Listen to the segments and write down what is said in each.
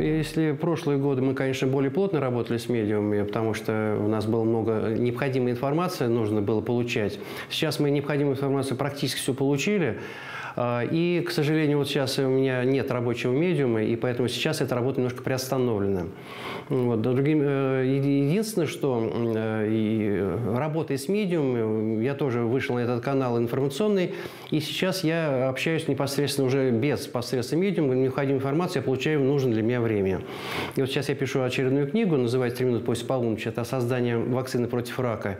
Если прошлые годы мы, конечно, более плотно работали с медиумами, потому что у нас было много необходимой информации, нужно было получать. Сейчас мы необходимую информацию практически все получили. А, и, к сожалению, вот сейчас у меня нет рабочего медиума, и поэтому сейчас эта работа немножко приостановлена. Вот. Другим, э, единственное, что э, и работая с медиумом, я тоже вышел на этот канал информационный, и сейчас я общаюсь непосредственно уже без посредства медиума, необходимую информацию я получаю в нужное для меня время. И вот сейчас я пишу очередную книгу, называется «Три минуты после полуночи», это создание вакцины против рака.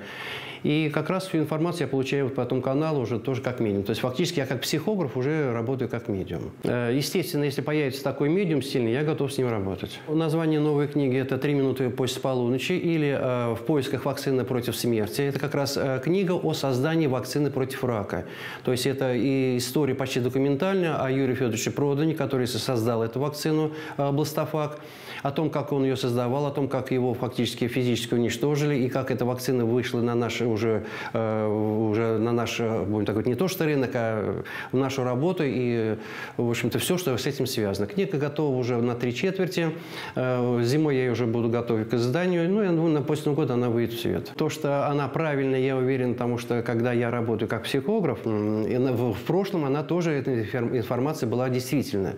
И как раз всю информацию я получаю по этому каналу уже тоже как медиум. То есть фактически я как психограф уже работаю как медиум. Э, естественно, если появится такой медиум сильный, я готов с ним работать. Название новой книги – это «Три минуты после полуночи» или э, «В поисках вакцины против смерти». Это как раз э, книга о создании вакцины против рака. То есть это и история почти документальная о Юрии Федоровиче Продане, который создал эту вакцину Бластофак, о том, как он ее создавал, о том, как его фактически физически уничтожили и как эта вакцина вышла на наши уже, э, уже на наш, будем так говорить, не то что рынок, а в нашу работу и, в общем-то, все, что с этим связано. Книга готова уже на три четверти. Э, зимой я ее уже буду готовить к изданию. Ну, думаю, на после Нового года она выйдет в свет. То, что она правильная, я уверен, потому что, когда я работаю как психограф, в прошлом она тоже, эта информация была действительно.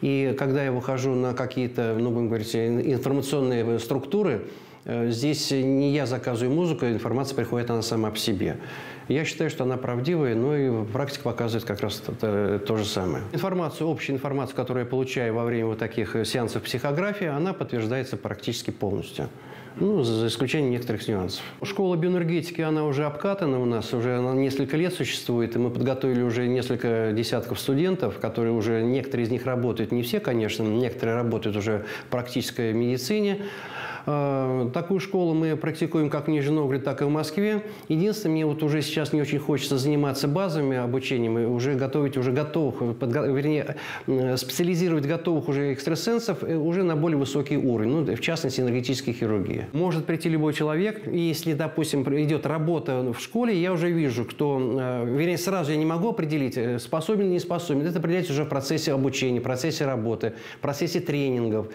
И когда я выхожу на какие-то, ну, будем говорить, информационные структуры, Э, здесь не я заказываю музыку, информация приходит она сама по себе. Я считаю, что она правдивая, но и практика показывает как раз то, то же самое. Информацию, общая информация, которую я получаю во время вот таких сеансов психографии, она подтверждается практически полностью. Ну, за исключением некоторых нюансов. Школа биоэнергетики, она уже обкатана у нас, уже она несколько лет существует, и мы подготовили уже несколько десятков студентов, которые уже, некоторые из них работают, не все, конечно, некоторые работают уже в практической медицине, такую школу мы практикуем как в Нижнем Новгороде, так и в Москве. Единственное, мне вот уже сейчас не очень хочется заниматься базовыми обучением и уже готовить уже готовых, подго... вернее, э, специализировать готовых уже экстрасенсов э, уже на более высокий уровень, ну, в частности, энергетической хирургии. Может прийти любой человек, и если, допустим, идет работа в школе, я уже вижу, кто, вернее, сразу я не могу определить, способен или не способен. Это определяется уже в процессе обучения, в процессе работы, в процессе тренингов.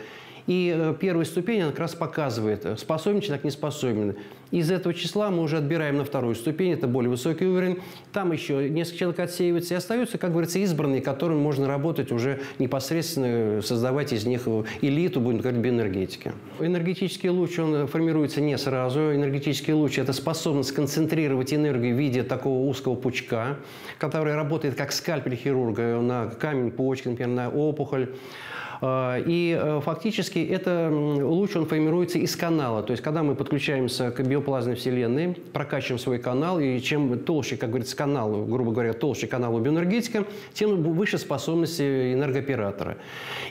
И э, первая ступень, она как раз показывает, э, способен человек, не способен. Из этого числа мы уже отбираем на вторую ступень, это более высокий уровень. Там еще несколько человек отсеивается и остаются, как говорится, избранные, которым можно работать уже непосредственно, создавать из них элиту, будем говорить, биоэнергетики. Энергетический луч, он формируется не сразу. Энергетический луч – это способность концентрировать энергию в виде такого узкого пучка, который работает как скальпель хирурга на камень почки, например, на опухоль. А, и э, фактически это луч, он формируется из канала. То есть, когда мы подключаемся к биоплазменной вселенной, прокачиваем свой канал, и чем толще, как говорится, канал, грубо говоря, толще канал у биоэнергетика, тем выше способности энергооператора.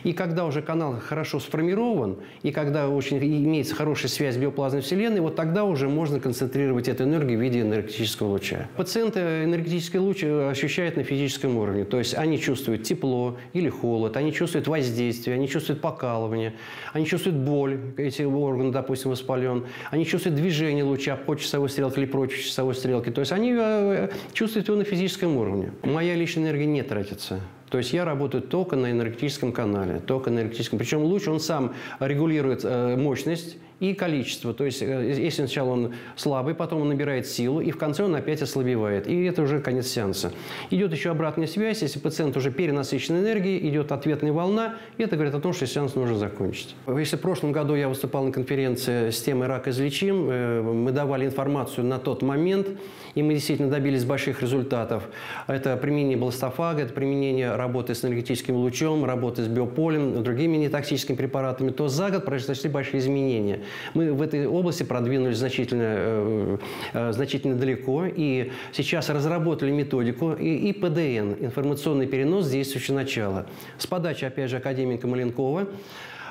И когда уже канал хорошо сформирован, и когда очень имеется хорошая связь с биоплазменной вселенной, вот тогда уже можно концентрировать эту энергию в виде энергетического луча. Пациенты энергетический луч э, ощущают на физическом уровне. То есть они чувствуют тепло или холод, они чувствуют воздействие, воздействие, они чувствуют покалывание, они чувствуют боль, эти органы, допустим, воспален, они чувствуют движение луча по часовой стрелке или против часовой стрелки. То есть они э, чувствуют его на физическом уровне. Моя личная энергия не тратится. То есть я работаю только на энергетическом канале, только на энергетическом. Причем луч, он сам регулирует э, мощность и количество. То есть э, если сначала он слабый, потом он набирает силу, и в конце он опять ослабевает. И это уже конец сеанса. Идет еще обратная связь. Если пациент уже перенасыщен энергией, идет ответная волна, и это говорит о том, что сеанс нужно закончить. Если в прошлом году я выступал на конференции с темой «Рак излечим», э, мы давали информацию на тот момент, и мы действительно добились больших результатов. Это применение бластофага, это применение работы с энергетическим лучом, работы с биополем, другими нетоксическими препаратами, то за год произошли большие изменения. Мы в этой области продвинулись значительно, э, э, значительно далеко, и сейчас разработали методику и, и ПДН, информационный перенос действующего начала. С подачи, опять же, академика Маленкова,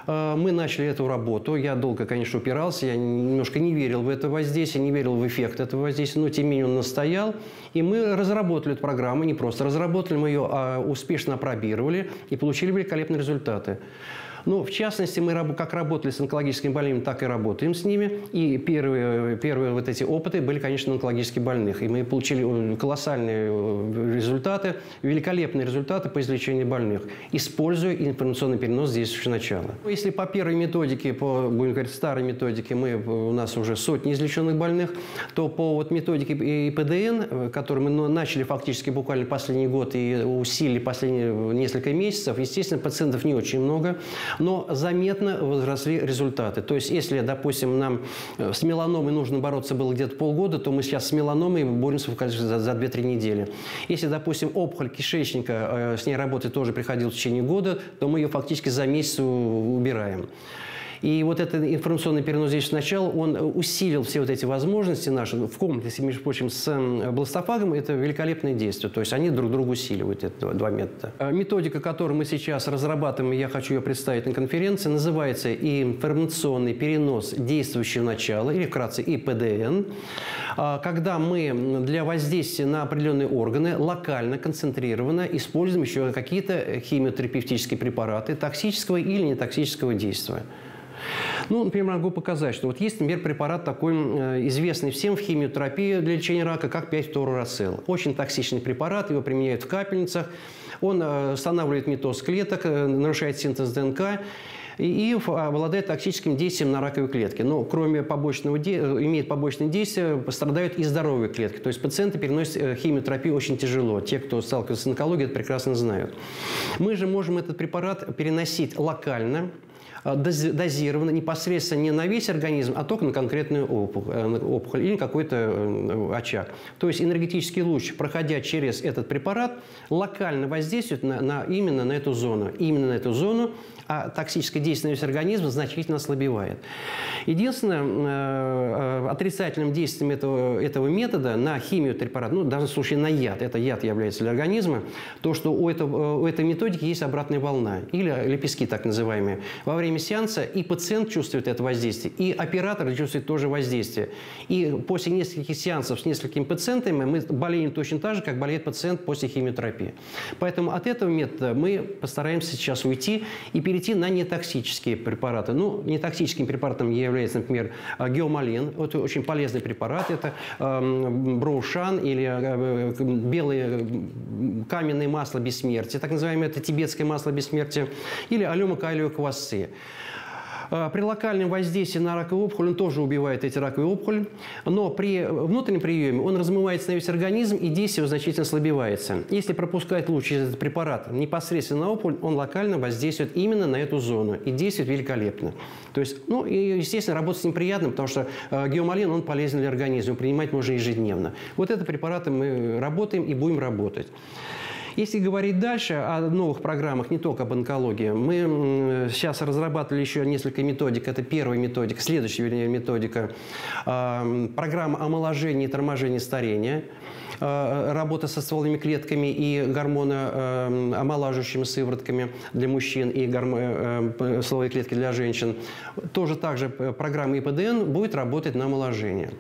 э, мы начали эту работу. Я долго, конечно, упирался, я немножко не верил в это воздействие, не верил в эффект этого воздействия, но тем не менее он настоял. И мы разработали эту программу, не просто разработали, мы ее а успешно опробировали и получили великолепные результаты. Ну, в частности, мы как работали с онкологическими больными, так и работаем с ними. И первые, первые вот эти опыты были, конечно, онкологически больных. И мы получили э, колоссальные э, результаты, великолепные результаты по излечению больных, используя информационный перенос действующего начала. Если по первой методике, по, будем говорить, старой методике, мы, у нас уже сотни излеченных больных, то по вот методике ИПДН, которую мы начали фактически буквально последний год и усилили последние несколько месяцев, естественно, пациентов не очень много, но заметно возросли результаты. То есть, если, допустим, нам э, с меланомой нужно бороться было где-то полгода, то мы сейчас с меланомой боремся за, за 2-3 недели. Если, допустим, опухоль кишечника, э, с ней работать тоже приходил в течение года, то мы ее фактически за месяц убираем. И вот этот информационный перенос здесь сначала, он усилил все вот эти возможности наши в комплексе, между прочим, с бластофагом. Это великолепное действие. То есть они друг друга усиливают, эти два метода. А методика, которую мы сейчас разрабатываем, я хочу ее представить на конференции, называется информационный перенос действующего начала, или вкратце ИПДН, а, когда мы для воздействия на определенные органы локально, концентрированно используем еще какие-то химиотерапевтические препараты токсического или нетоксического действия. Ну, например, могу показать, что вот есть, например, препарат такой э, известный всем в химиотерапии для лечения рака, как 5-фторурацил. Очень токсичный препарат, его применяют в капельницах. Он э, останавливает метоз клеток, э, нарушает синтез ДНК и обладает токсическим действием на раковые клетки. Но кроме побочного, имеет побочные действия, пострадают и здоровые клетки. То есть пациенты переносят химиотерапию очень тяжело. Те, кто сталкивается с онкологией, это прекрасно знают. Мы же можем этот препарат переносить локально, Э, дозировано непосредственно не на весь организм, а только на конкретную э, опухоль или какой-то э, очаг. То есть энергетический луч, проходя через этот препарат, локально воздействует на, на, именно на эту зону. Именно на эту зону а токсическое действие на весь организм значительно ослабевает. Единственное, э, отрицательным действием этого, этого метода на химию препарат, ну, в данном случае на яд, это яд является для организма, то, что у, этого, у этой методики есть обратная волна, или лепестки так называемые. Во время сеанса и пациент чувствует это воздействие, и оператор чувствует тоже воздействие. И после нескольких сеансов с несколькими пациентами мы болеем точно так же, как болеет пациент после химиотерапии. Поэтому от этого метода мы постараемся сейчас уйти и перейти на нетоксические препараты. Ну, нетоксическим препаратом является, например, геомалин. Это очень полезный препарат. Это э, броушан или э, э белое каменное масло бессмертия, так называемое это тибетское масло бессмертия, или алюмокалию квасы. А, при локальном воздействии на раковую опухоль он тоже убивает эти раковые опухоли, но при внутреннем приеме он размывается на весь организм и действие значительно ослабевается. Если пропускать луч через этот препарат непосредственно на опухоль, он локально воздействует именно на эту зону и действует великолепно. То есть, ну и, естественно, работать с ним приятно, потому что э, геомалин, он полезен для организма, принимать можно ежедневно. Вот это препараты мы работаем и будем работать. Если говорить дальше о новых программах, не только об онкологии, мы сейчас разрабатывали еще несколько методик. Это первая методика, следующая, вернее, методика. А, программа омоложения и торможения старения – Э, работа со стволовыми клетками и гормоноомолаживающими э, сыворотками для мужчин и э, стволовые клетки для женщин. Тоже также программа ИПДН будет работать на омоложение.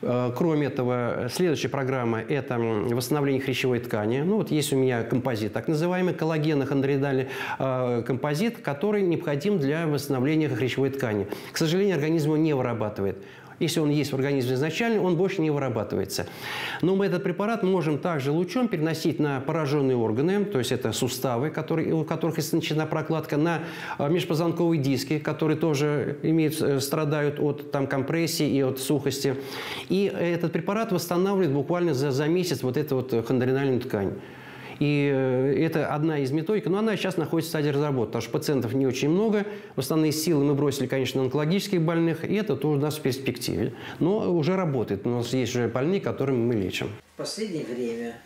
Кроме этого, следующая программа – это восстановление хрящевой ткани. Ну, вот есть у меня композит, так называемый коллагенно-хондроидальный композит, который необходим для восстановления хрящевой ткани. К сожалению, организм его не вырабатывает. Если он есть в организме изначально, он больше не вырабатывается. Но мы этот препарат можем также лучом переносить на пораженные органы, то есть это суставы, которые, у которых истончена прокладка, на а, межпозвонковые диски, которые тоже имеют, э, страдают от там, компрессии и от сухости. И этот препарат восстанавливает буквально за, за месяц вот эту вот хондринальную ткань. И э, это одна из методик, но она сейчас находится в стадии разработки, потому что пациентов не очень много. В основные силы мы бросили, конечно, на онкологических больных, и это тоже у нас в перспективе. Но уже работает. У нас есть уже больные, которыми мы лечим. В последнее время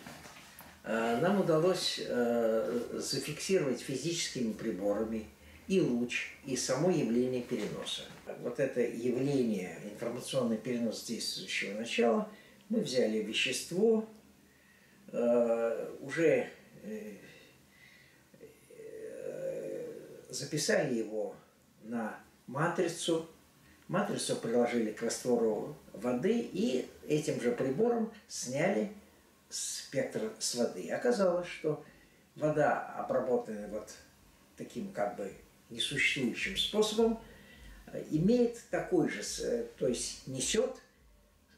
э, нам удалось э, зафиксировать физическими приборами и луч, и само явление переноса. Вот это явление, информационный перенос действующего начала, мы взяли вещество, уже э, записали его на матрицу, матрицу приложили к раствору воды и этим же прибором сняли спектр с воды. Оказалось, что вода, обработанная вот таким как бы несуществующим способом, э, имеет такой же, э, то есть несет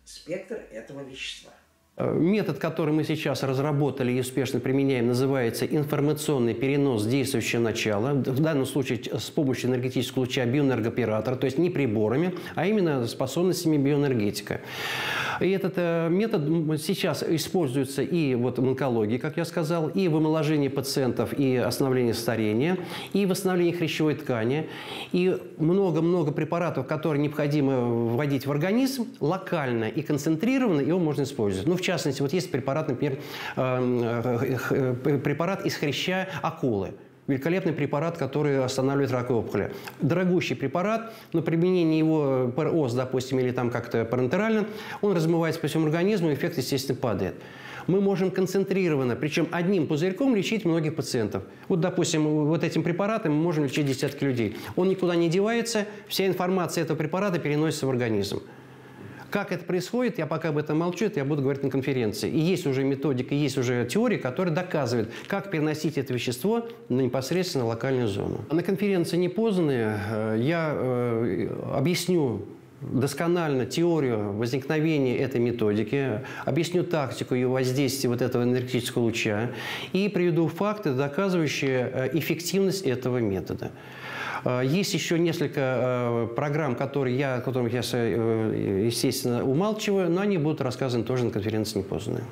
спектр этого вещества. Э, метод, который мы сейчас разработали и успешно применяем, называется информационный перенос действующего начала. В данном случае с помощью энергетического луча биоэнергооператора, то есть не приборами, а именно способностями биоэнергетика. И этот э, метод сейчас используется и вот в онкологии, как я сказал, и в омоложении пациентов, и остановлении старения, и восстановлении хрящевой ткани, и много-много препаратов, которые необходимо вводить в организм локально и концентрированно, его можно использовать. Ну, в частности, вот есть препарат, например, э, э, препарат из хряща акулы великолепный препарат, который останавливает раковые опухоли. Дорогущий препарат, но применение его ОС, допустим, или там как-то парентерально, он размывается по всему организму, эффект, естественно, падает мы можем концентрированно, причем одним пузырьком лечить многих пациентов. Вот, допустим, вот этим препаратом мы можем лечить десятки людей. Он никуда не девается, вся информация этого препарата переносится в организм. Как это происходит, я пока об этом молчу, это я буду говорить на конференции. И есть уже методика, есть уже теория, которая доказывает, как переносить это вещество на непосредственно локальную зону. На конференции «Непознанные» э, я э, объясню досконально теорию возникновения этой методики, объясню тактику ее воздействия вот этого энергетического луча и приведу факты, доказывающие э, эффективность этого метода. Э, есть еще несколько э, программ, которые я, которых я, естественно, умалчиваю, но они будут рассказаны тоже на конференции «Непознанные».